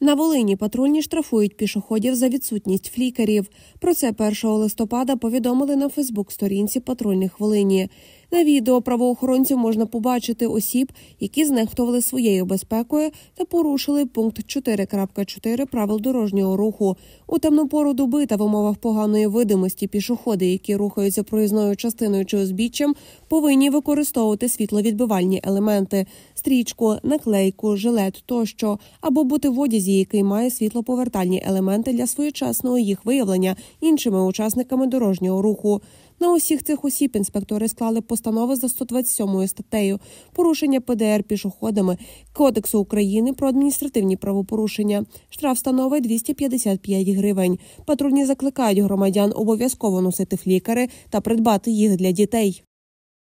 На Волині патрульні штрафують пішоходів за відсутність флікерів. Про це 1 листопада повідомили на Фейсбук-сторінці патрульних Волині. На відео правоохоронців можна побачити осіб, які знехтували своєю безпекою та порушили пункт 4.4 правил дорожнього руху. У темну пору доби та в умовах поганої видимості пішоходи, які рухаються проїзною частиною чи узбіччям, повинні використовувати світловідбивальні елементи стрічку, наклейку, жилет тощо, або бути в одязі, який має світлоповертальні елементи для своєчасного їх виявлення іншими учасниками дорожнього руху. На усіх цих осіб інспектори склали постанови за 127 статтею порушення ПДР пішоходами Кодексу України про адміністративні правопорушення. Штраф становить 255 гривень. Патрульні закликають громадян обов'язково носити флікари та придбати їх для дітей.